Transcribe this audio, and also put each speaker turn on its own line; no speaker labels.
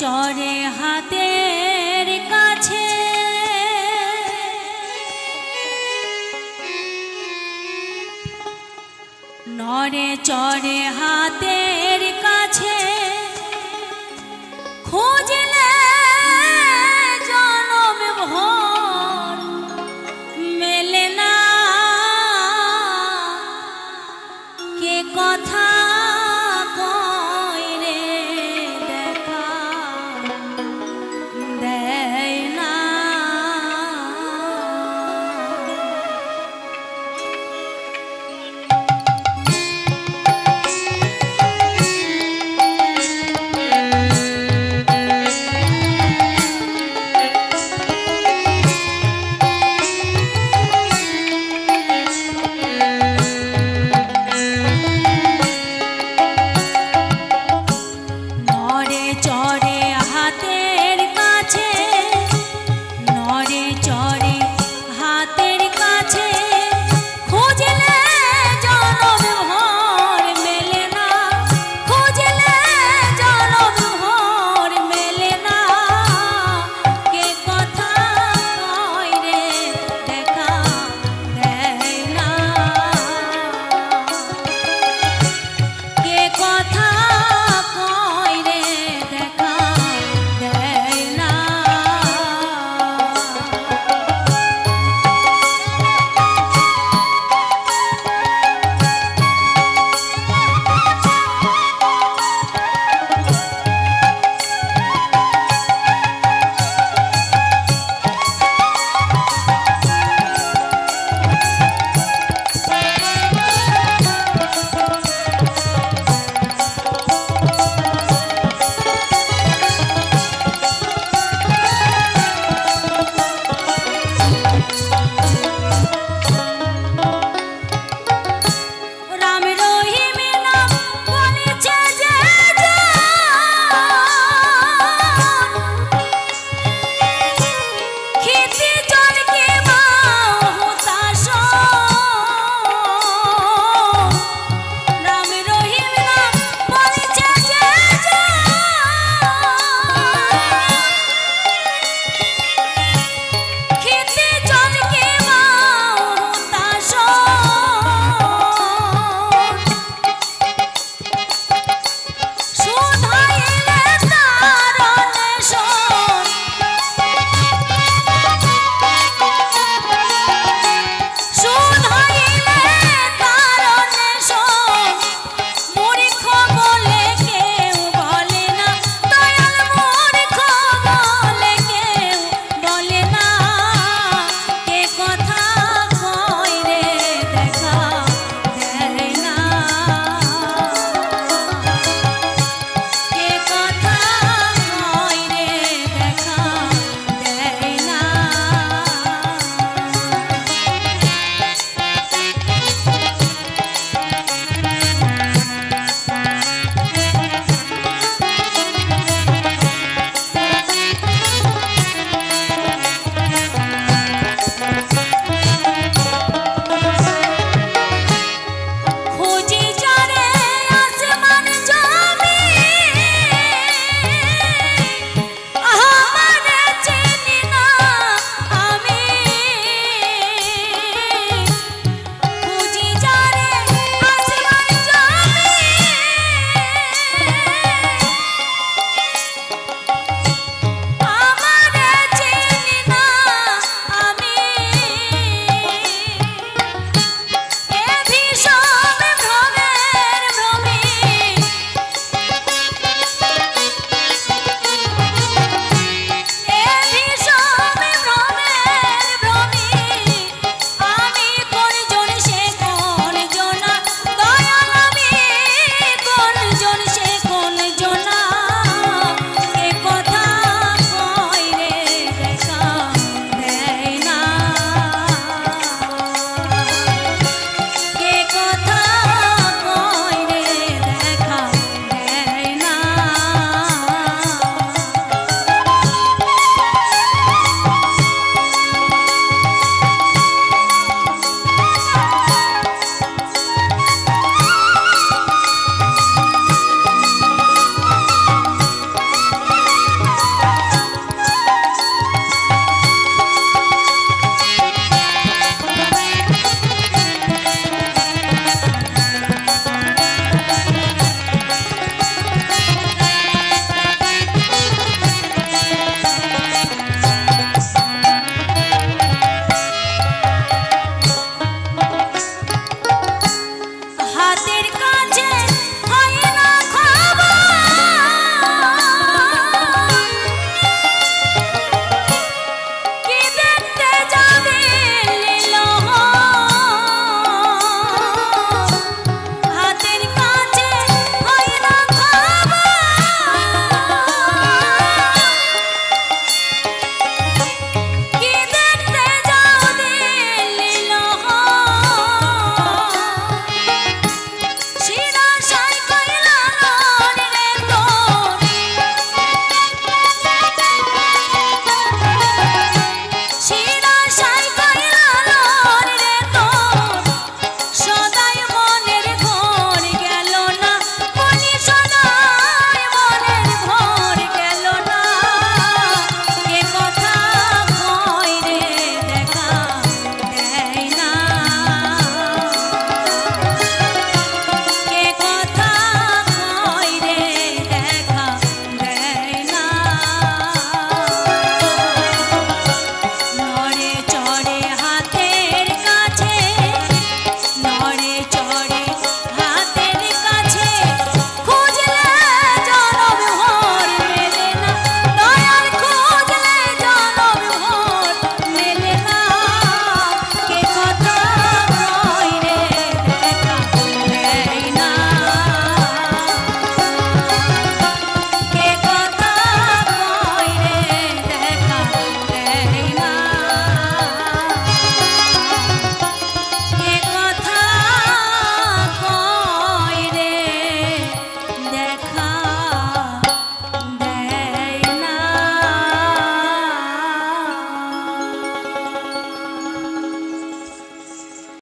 চরে হাতের কাছে। নরে চরে হাতের কাছে। খোঁজে